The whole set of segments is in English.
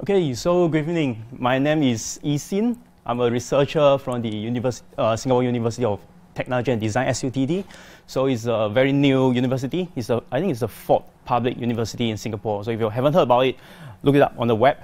Okay, so good evening. My name is Yee. I'm a researcher from the uh, Singapore University of Technology and Design, SUTD. So it's a very new university. It's a, I think it's the fourth public university in Singapore. So if you haven't heard about it, look it up on the web.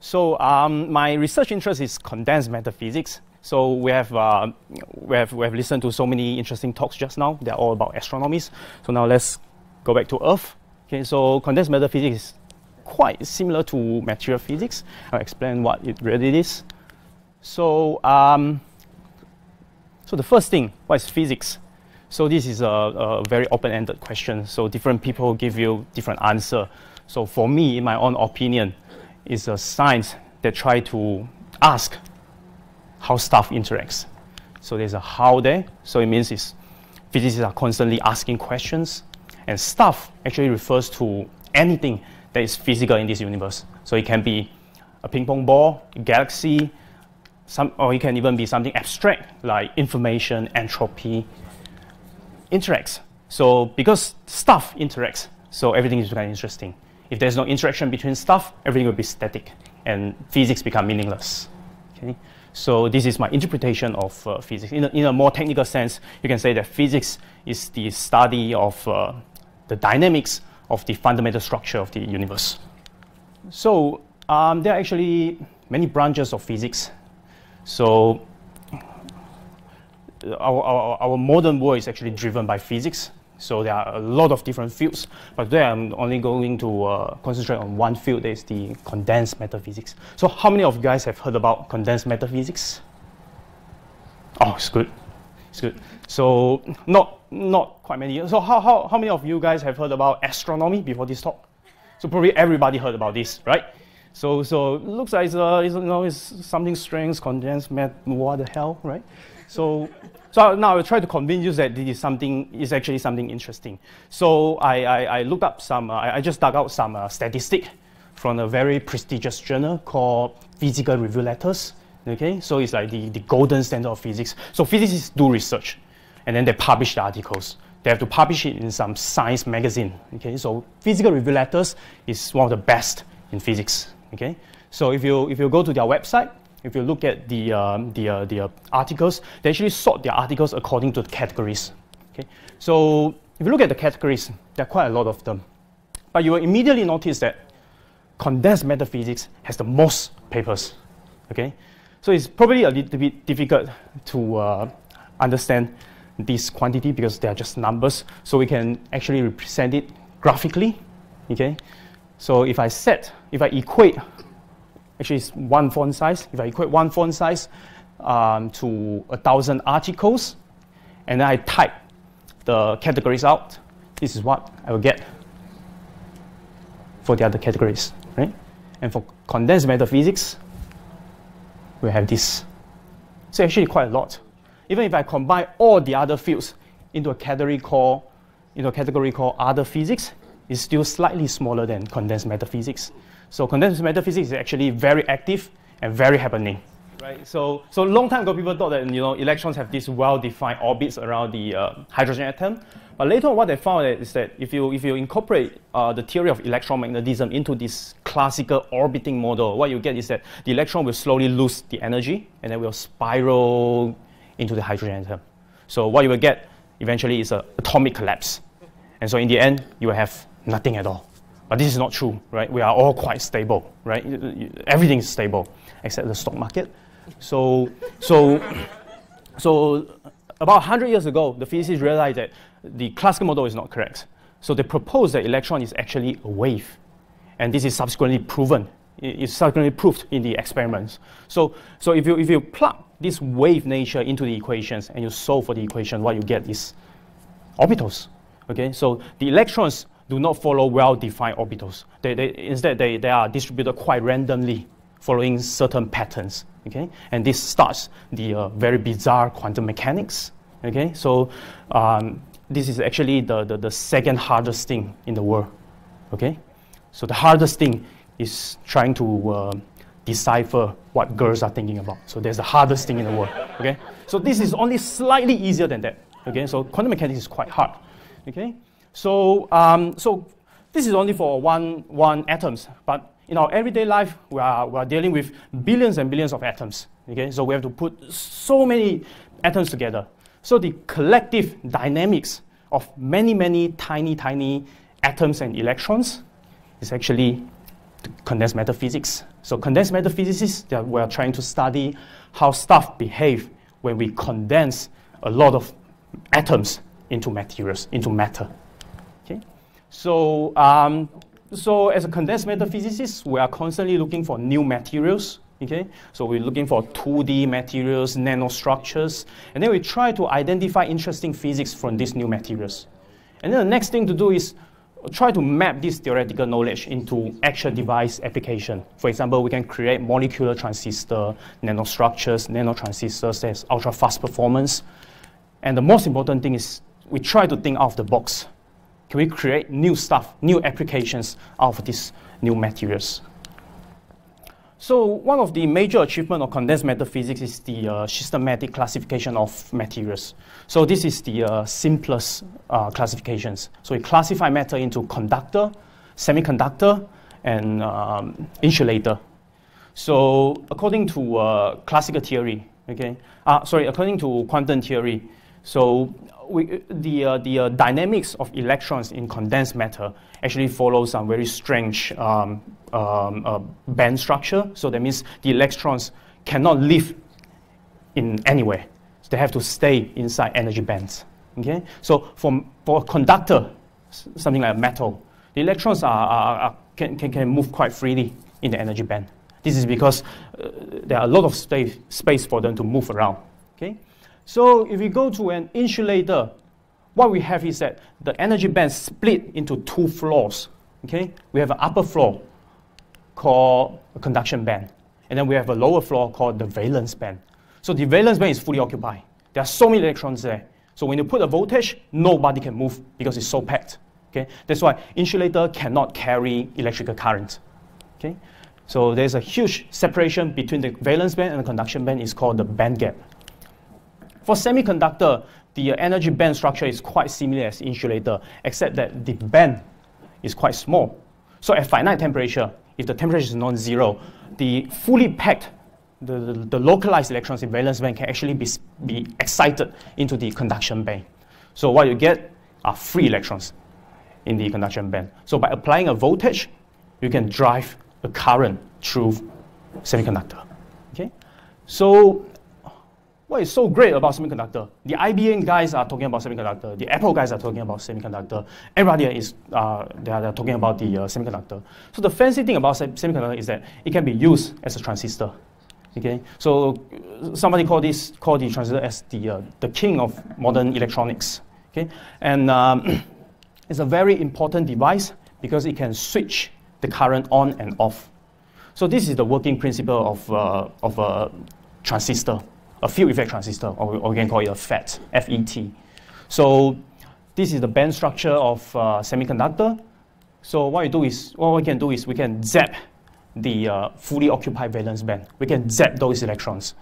So um, my research interest is condensed matter physics. So we have, uh, we, have, we have listened to so many interesting talks just now. They're all about astronomies. So now let's go back to Earth. Okay, so condensed matter physics is quite similar to material physics. I'll explain what it really is. So, um, so the first thing, what is physics? So this is a, a very open-ended question. So different people give you different answer. So for me, in my own opinion, it's a science that try to ask how stuff interacts. So there's a how there. So it means it's physicists are constantly asking questions, and stuff actually refers to anything that is physical in this universe. So it can be a ping pong ball, a galaxy, some, or it can even be something abstract like information, entropy, interacts. So because stuff interacts, so everything is kind of interesting. If there's no interaction between stuff, everything will be static, and physics become meaningless. Okay? So this is my interpretation of uh, physics. In a, in a, more technical sense, you can say that physics is the study of uh, the dynamics of the fundamental structure of the universe. So um, there are actually many branches of physics. So our, our, our modern world is actually driven by physics. So there are a lot of different fields, but today I'm only going to uh, concentrate on one field, that is the condensed matter physics. So how many of you guys have heard about condensed matter physics? Oh, it's good. It's good. So not not quite many. So how, how, how many of you guys have heard about astronomy before this talk? So probably everybody heard about this, right? So so it looks like it's, uh, it's, you know, it's something strange, condensed matter, what the hell, right? So so now I will try to convince you that this is something is actually something interesting. So I, I, I looked up some. Uh, I just dug out some uh, statistic from a very prestigious journal called Physical Review Letters. Okay, so it's like the, the golden standard of physics. So physicists do research, and then they publish the articles. They have to publish it in some science magazine. Okay, so Physical Review Letters is one of the best in physics. Okay, so if you if you go to their website, if you look at the, um, the, uh, the uh, articles, they actually sort their articles according to the categories. Okay? So if you look at the categories, there are quite a lot of them. But you will immediately notice that condensed matter physics has the most papers. Okay? So it's probably a little bit difficult to uh, understand this quantity because they are just numbers. So we can actually represent it graphically. Okay? So if I set, if I equate actually it's one font size. If I equate one font size um, to a thousand articles, and then I type the categories out, this is what I will get for the other categories, right? And for condensed matter physics, we have this. So actually quite a lot. Even if I combine all the other fields into a category called, into a category called other physics, it's still slightly smaller than condensed matter physics. So condensed matter physics is actually very active and very happening. Right. So, so long time ago, people thought that you know electrons have these well-defined orbits around the uh, hydrogen atom. But later on, what they found is that if you if you incorporate uh, the theory of electromagnetism into this classical orbiting model, what you get is that the electron will slowly lose the energy and then will spiral into the hydrogen atom. So what you will get eventually is an atomic collapse. And so in the end, you will have nothing at all. But this is not true, right? We are all quite stable, right? Everything is stable except the stock market. So, so, so about 100 years ago, the physicists realized that the classical model is not correct. So they proposed that electron is actually a wave. And this is subsequently proven. It's certainly proved in the experiments. So, so if, you, if you plug this wave nature into the equations and you solve for the equation, what you get is orbitals. Okay, so the electrons do not follow well-defined orbitals. They, they, instead, they, they are distributed quite randomly following certain patterns. Okay? And this starts the uh, very bizarre quantum mechanics. Okay? So um, this is actually the, the, the, second hardest thing in the world. Okay? So the hardest thing is trying to uh, decipher what girls are thinking about. So there's the hardest thing in the world. Okay? So this is only slightly easier than that. Okay? So quantum mechanics is quite hard. Okay? So, um, so this is only for one, one atoms, but in our everyday life, we are, we are dealing with billions and billions of atoms. Okay, so we have to put so many atoms together. So the collective dynamics of many, many tiny, tiny atoms and electrons is actually condensed matter physics. So condensed matter physics, we are trying to study how stuff behave when we condense a lot of atoms into materials, into matter. Okay? So, um, so as a condensed matter physicist, we are constantly looking for new materials. Okay? So we're looking for 2D materials, nanostructures, and then we try to identify interesting physics from these new materials. And then the next thing to do is try to map this theoretical knowledge into actual device application. For example, we can create molecular transistor, nanostructures, nanotransistors that ultra fast performance. And the most important thing is we try to think out of the box. Can we create new stuff, new applications out of these new materials? So one of the major achievements of condensed matter physics is the uh, systematic classification of materials. So this is the uh, simplest uh, classifications. So we classify matter into conductor, semiconductor, and um, insulator. So according to uh, classical theory, okay, uh, sorry, according to quantum theory, so we, the, uh, the uh, dynamics of electrons in condensed matter actually follows some very strange um, um, uh, band structure. So that means the electrons cannot live in anywhere. So they have to stay inside energy bands. Okay? So for, for a conductor, something like a metal, the electrons are, are, are can, can, can move quite freely in the energy band. This is because uh, there are a lot of space, space for them to move around. Okay? So if we go to an insulator, what we have is that the energy band split into two floors. Okay? We have an upper floor called a conduction band, and then we have a lower floor called the valence band. So the valence band is fully occupied. There are so many electrons there. So when you put a voltage, nobody can move because it's so packed. Okay? That's why insulator cannot carry electrical current. Okay? So there's a huge separation between the valence band and the conduction band. It's called the band gap. For semiconductor, the energy band structure is quite similar as insulator, except that the band is quite small. So at finite temperature, if the temperature is non-zero, the fully packed, the, the, the, localized electrons in valence band can actually be, be excited into the conduction band. So what you get are free electrons in the conduction band. So by applying a voltage, you can drive a current through semiconductor. Okay? So what is so great about semiconductor? The IBM guys are talking about semiconductor. The Apple guys are talking about semiconductor. Everybody is uh, they are talking about the uh, semiconductor. So the fancy thing about semiconductor is that it can be used as a transistor. Okay, so somebody called this called the transistor as the uh, the king of modern electronics. Okay, and um, it's a very important device because it can switch the current on and off. So this is the working principle of uh, of a transistor a field effect transistor, or, or we can call it a FET, F-E-T. So this is the band structure of uh, semiconductor. So what we do is, what we can do is we can zap the uh, fully occupied valence band. We can zap those electrons.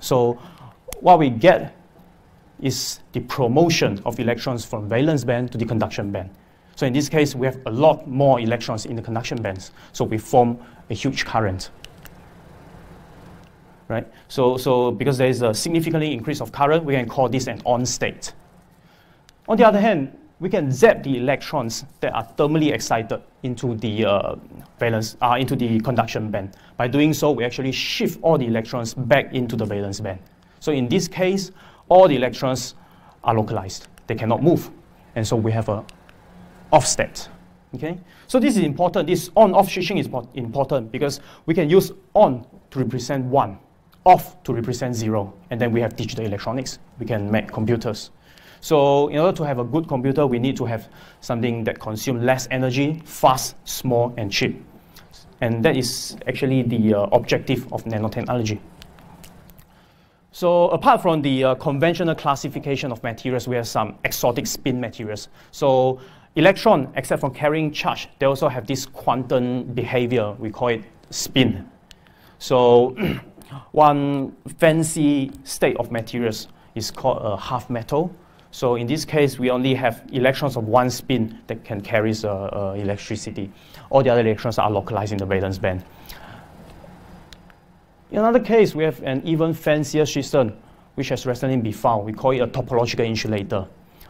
So what we get is the promotion of electrons from valence band to the conduction band. So in this case, we have a lot more electrons in the conduction bands. So we form a huge current right? So, so because there is a significantly increase of current, we can call this an on state. On the other hand, we can zap the electrons that are thermally excited into the uh, valence, uh, into the conduction band. By doing so, we actually shift all the electrons back into the valence band. So in this case, all the electrons are localized. They cannot move. And so we have a off state. Okay? So this is important. This on-off switching is important because we can use on to represent one off to represent zero. And then we have digital electronics. We can make computers. So in order to have a good computer, we need to have something that consumes less energy, fast, small, and cheap. And that is actually the uh, objective of nanotechnology. So apart from the uh, conventional classification of materials, we have some exotic spin materials. So electron, except for carrying charge, they also have this quantum behavior. We call it spin. So one fancy state of materials is called a half metal. So in this case, we only have electrons of one spin that can carry uh, uh, electricity. All the other electrons are localized in the valence band. In another case, we have an even fancier system, which has recently been found. We call it a topological insulator.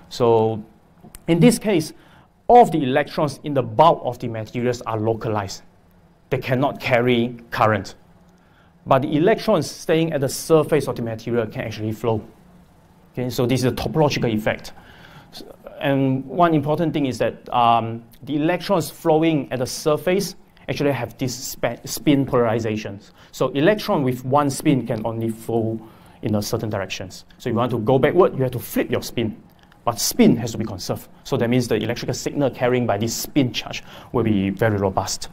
So in this case, all of the electrons in the bulk of the materials are localized. They cannot carry current. But the electrons staying at the surface of the material can actually flow. Okay, so this is a topological effect. And one important thing is that um, the electrons flowing at the surface actually have this spin polarizations. So electron with one spin can only flow in a certain directions. So you want to go backward, you have to flip your spin. But spin has to be conserved. So that means the electrical signal carrying by this spin charge will be very robust.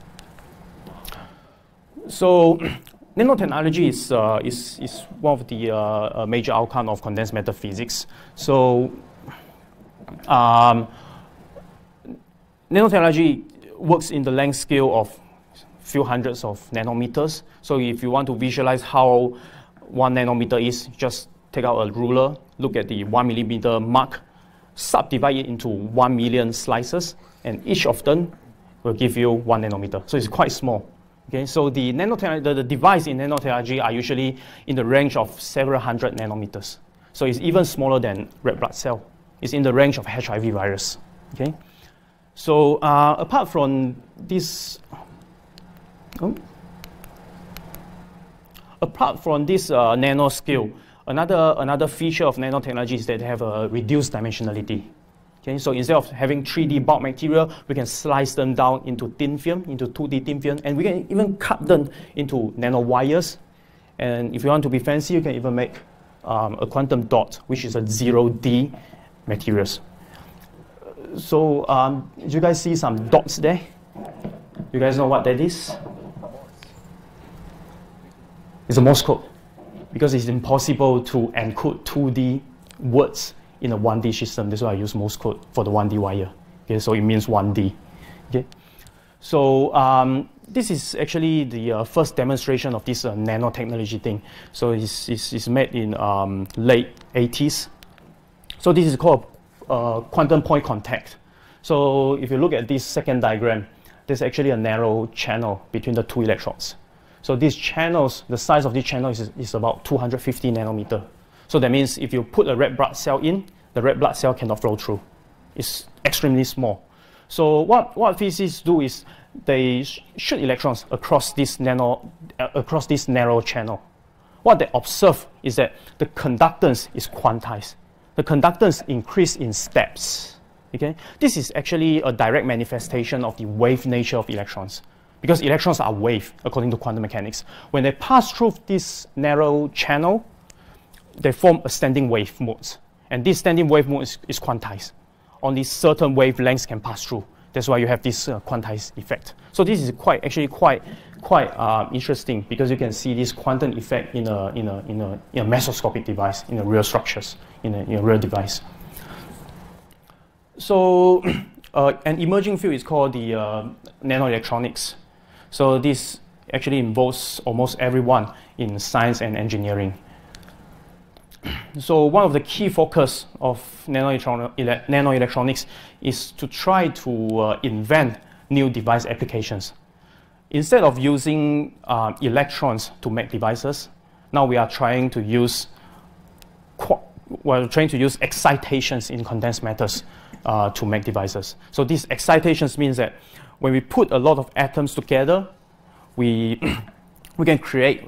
So nanotechnology is, uh, is, is one of the uh, major outcome of condensed matter physics. So um, nanotechnology works in the length scale of few hundreds of nanometers. So if you want to visualize how one nanometer is, just take out a ruler, look at the one millimeter mark, subdivide it into one million slices, and each of them will give you one nanometer. So it's quite small. Okay, so the, nanotechnology, the, the device in nanotechnology are usually in the range of several hundred nanometers. So it's even smaller than red blood cell. It's in the range of HIV virus. Okay, so uh, apart from this, oh, apart from this uh, nano scale, another another feature of nanotechnology is that they have a reduced dimensionality. Okay, so instead of having 3D bulk material, we can slice them down into thin film, into 2D thin film, and we can even cut them into nanowires. And if you want to be fancy, you can even make um, a quantum dot, which is a 0D materials. So um, you guys see some dots there? You guys know what that is? It's a Morse code because it's impossible to encode 2D words in a 1D system. this is why I use Morse code for the 1D wire. Okay, so it means 1D. Okay, so um, this is actually the uh, first demonstration of this uh, nanotechnology thing. So it's, it's, it's made in um, late 80s. So this is called uh, quantum point contact. So if you look at this second diagram, there's actually a narrow channel between the two electrons. So these channels, the size of this channel is, is about 250 nanometer. So that means if you put a red blood cell in, the red blood cell cannot flow through. It's extremely small. So what, what physicists do is they sh shoot electrons across this, nano, uh, across this narrow channel. What they observe is that the conductance is quantized. The conductance increase in steps. Okay? This is actually a direct manifestation of the wave nature of electrons because electrons are wave according to quantum mechanics. When they pass through this narrow channel, they form a standing wave mode. And this standing wave mode is, is quantized. Only certain wavelengths can pass through. That's why you have this uh, quantized effect. So this is quite actually quite quite uh, interesting because you can see this quantum effect in a in a in a, in a mesoscopic device in a real structures in a, in a real device. So uh, an emerging field is called the uh, nanoelectronics. So this actually involves almost everyone in science and engineering so one of the key focus of nanoelectronics is to try to uh, invent new device applications. Instead of using uh, electrons to make devices, now we are trying to use we're trying to use excitations in condensed matters uh, to make devices. So these excitations means that when we put a lot of atoms together, we we can create.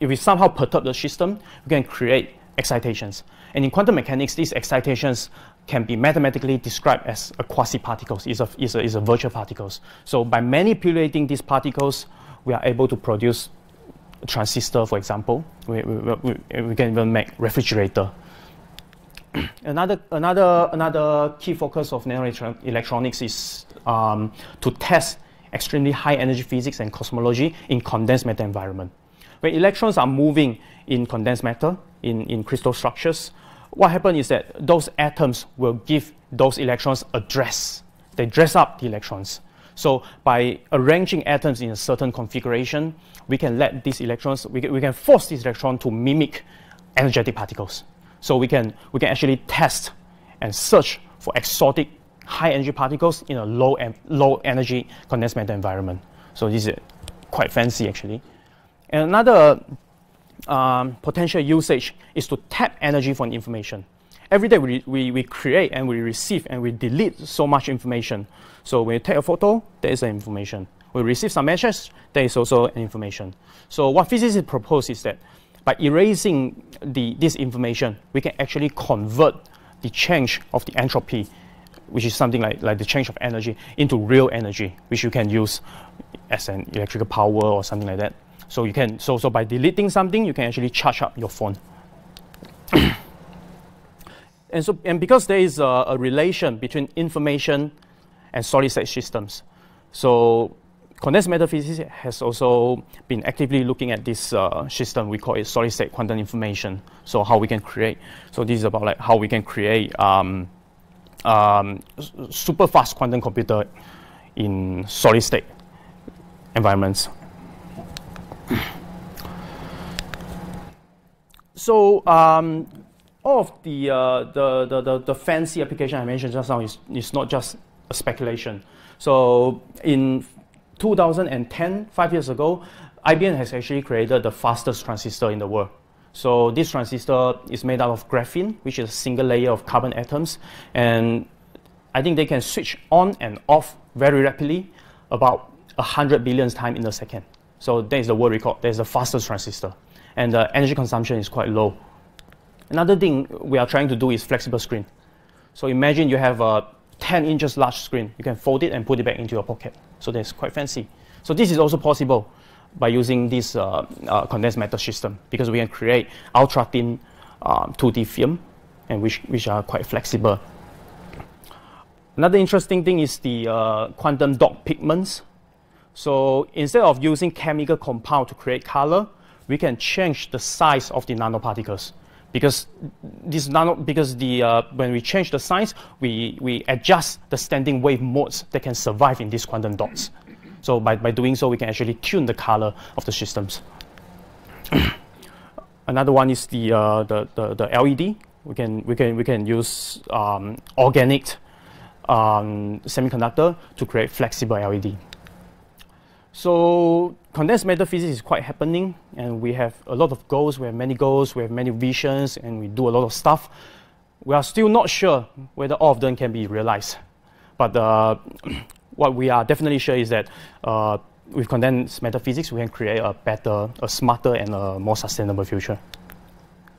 if we somehow perturb the system, we can create excitations. And in quantum mechanics, these excitations can be mathematically described as a quasi-particles, is a, is, a, is a virtual particles. So by manipulating these particles, we are able to produce transistor, for example. We, we, we, we can even make refrigerator. another, another, another key focus of nanoelectronics is um, to test extremely high energy physics and cosmology in condensed matter environment. When electrons are moving in condensed matter, in, in crystal structures, what happens is that those atoms will give those electrons a dress. They dress up the electrons. So by arranging atoms in a certain configuration, we can let these electrons, we can, we can force these electrons to mimic energetic particles. So we can, we can actually test and search for exotic high energy particles in a low, low energy condensed matter environment. So this is quite fancy actually. And another um, potential usage is to tap energy for information. Every day we, we, we create and we receive and we delete so much information. So when you take a photo, there is information. We receive some messages, there is also information. So what physicists propose is that by erasing the, this information, we can actually convert the change of the entropy, which is something like, like the change of energy, into real energy, which you can use as an electrical power or something like that. So you can so so by deleting something, you can actually charge up your phone. and so and because there is a, a relation between information and solid state systems, so condensed matter physics has also been actively looking at this uh, system. We call it solid state quantum information. So how we can create. So this is about like how we can create um, um, super fast quantum computer in solid state environments. so um, all of the, uh, the, the, the, the, fancy application I mentioned just now is, is not just a speculation. So in 2010, five years ago, IBM has actually created the fastest transistor in the world. So this transistor is made out of graphene, which is a single layer of carbon atoms. And I think they can switch on and off very rapidly, about 100 billion times in a second. So that is the world record. That is the fastest transistor. And the energy consumption is quite low. Another thing we are trying to do is flexible screen. So imagine you have a 10 inches large screen. You can fold it and put it back into your pocket. So that's quite fancy. So this is also possible by using this uh, uh, condensed matter system because we can create ultra thin um, 2D film and which, which are quite flexible. Another interesting thing is the uh, quantum dot pigments. So instead of using chemical compound to create color, we can change the size of the nanoparticles because this nano, because the uh, when we change the size, we, we adjust the standing wave modes that can survive in these quantum dots. So by, by doing so, we can actually tune the color of the systems. Another one is the, uh, the, the, the, LED. We can, we can, we can use um, organic um, semiconductor to create flexible LED. So condensed matter physics is quite happening, and we have a lot of goals. We have many goals. We have many visions, and we do a lot of stuff. We are still not sure whether all of them can be realized. But uh, what we are definitely sure is that uh, with condensed matter physics, we can create a better, a smarter, and a more sustainable future.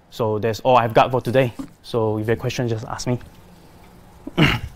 So that's all I've got for today. So if you have questions, just ask me.